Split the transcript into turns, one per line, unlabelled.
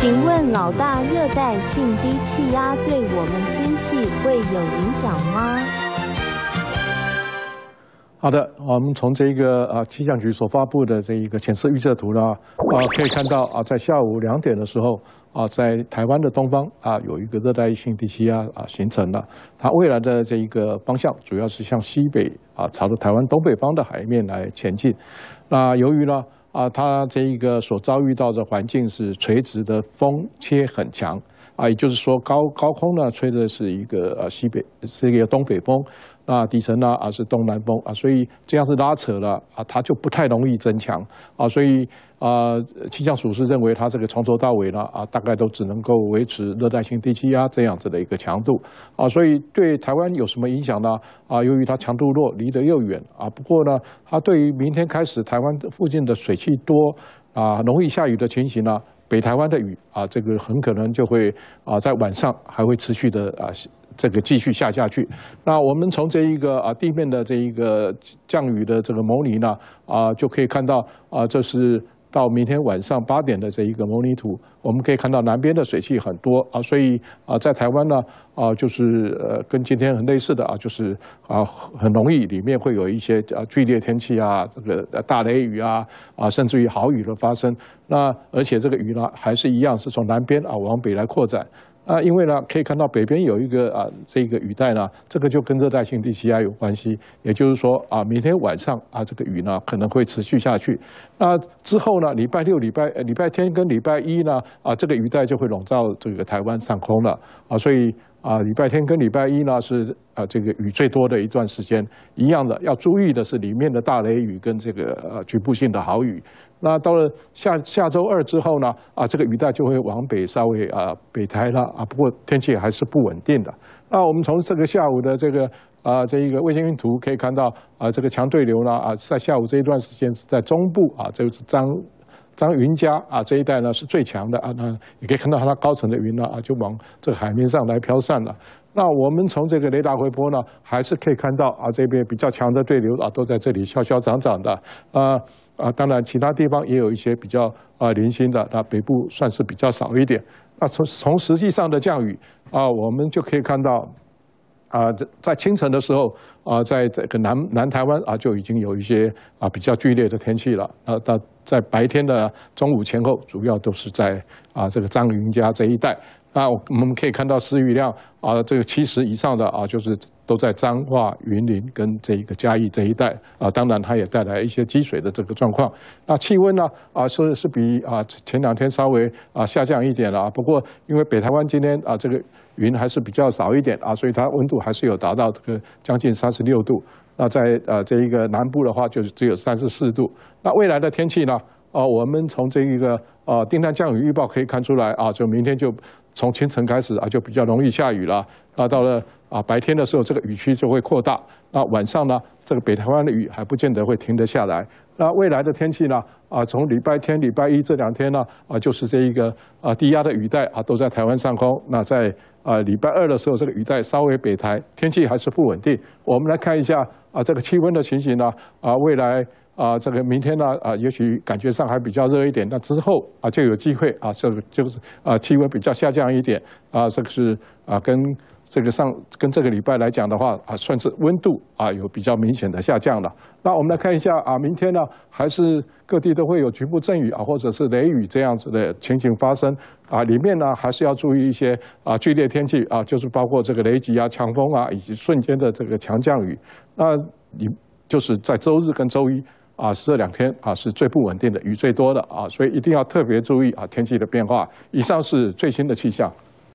请问老大，热带性低气压对我们天气会有影响吗？
好的，我们从这个啊气象局所发布的这一个浅色预测图呢，啊可以看到啊，在下午两点的时候啊，在台湾的东方啊有一个热带性低气压啊形成了，它未来的这一个方向主要是向西北啊，朝着台湾东北方的海面来前进。那由于呢啊，它这一个所遭遇到的环境是垂直的风切很强。啊，也就是说，高高空呢吹的是一个呃西北，是一个东北风，那底层呢啊是东南风啊，所以这样是拉扯了啊，它就不太容易增强啊，所以啊，气象署是认为它这个从头到尾呢啊，大概都只能够维持热带性低气压这样子的一个强度啊，所以对台湾有什么影响呢？啊，由于它强度弱，离得又远啊，不过呢，它对于明天开始台湾附近的水汽多啊，容易下雨的情形呢？北台湾的雨啊，这个很可能就会啊，在晚上还会持续的啊，这个继续下下去。那我们从这一个啊地面的这一个降雨的这个模拟呢啊，就可以看到啊，这是。到明天晚上八点的这一个模拟图，我们可以看到南边的水汽很多啊，所以啊，在台湾呢啊，就是呃跟今天很类似的啊，就是啊很容易里面会有一些啊剧烈天气啊，这个大雷雨啊啊，甚至于豪雨的发生。那而且这个雨呢还是一样是从南边啊往北来扩展。啊，因为呢，可以看到北边有一个啊，这个雨带呢，这个就跟热带性低气压有关系。也就是说啊，明天晚上啊，这个雨呢可能会持续下去。那之后呢，礼拜六、礼拜礼拜天跟礼拜一呢，啊，这个雨带就会笼罩这个台湾上空了。啊，所以啊，礼拜天跟礼拜一呢是啊，这个雨最多的一段时间。一样的，要注意的是里面的大雷雨跟这个呃局部性的豪雨。那到了下下周二之后呢，啊，这个雨带就会往北稍微啊北抬了啊，不过天气还是不稳定的。那我们从这个下午的这个啊这一个卫星云图可以看到啊，这个强对流呢啊，在下午这一段时间是在中部啊，这是张张云家啊这一带呢是最强的啊，那你可以看到它高层的云呢啊就往这个海面上来飘散了。那我们从这个雷达回波呢，还是可以看到啊这边比较强的对流啊都在这里消消长长的啊。啊，当然，其他地方也有一些比较啊零星的，那北部算是比较少一点。那从从实际上的降雨啊，我们就可以看到，啊，在在清晨的时候啊，在这个南南台湾啊，就已经有一些啊比较剧烈的天气了。啊，到在白天的中午前后，主要都是在啊这个张云家这一带。那我们可以看到施雨量啊，这个七十以上的啊，就是都在彰化、云林跟这一个嘉义这一带啊。当然，它也带来一些积水的这个状况。那气温呢啊，是是比啊前两天稍微啊下降一点了。不过，因为北台湾今天啊这个云还是比较少一点啊，所以它温度还是有达到这个将近三十六度。那在呃这一个南部的话，就是只有三十四度。那未来的天气呢？啊，我们从这一个啊订单降雨预报可以看出来啊，就明天就。从清晨开始啊，就比较容易下雨了。啊，到了啊白天的时候，这个雨区就会扩大。那晚上呢，这个北台湾的雨还不见得会停得下来。那未来的天气呢？啊，从礼拜天、礼拜一这两天呢，啊，就是这一个啊低压的雨带啊都在台湾上空。那在啊礼拜二的时候，这个雨带稍微北台，天气还是不稳定。我们来看一下啊这个气温的情形呢。啊，未来。啊，这个明天呢，啊，也许感觉上还比较热一点，那之后啊，就有机会啊，这个就是啊，气温比较下降一点啊，这个是啊，跟这个上跟这个礼拜来讲的话啊，算是温度啊有比较明显的下降了。那我们来看一下啊，明天呢，还是各地都会有局部阵雨啊，或者是雷雨这样子的情形发生啊，里面呢还是要注意一些啊剧烈天气啊，就是包括这个雷击啊、强风啊，以及瞬间的这个强降雨。那你就是在周日跟周一。啊，是这两天啊是最不稳定的，雨最多的啊，所以一定要特别注意啊天气的变化。以上是最新的气象。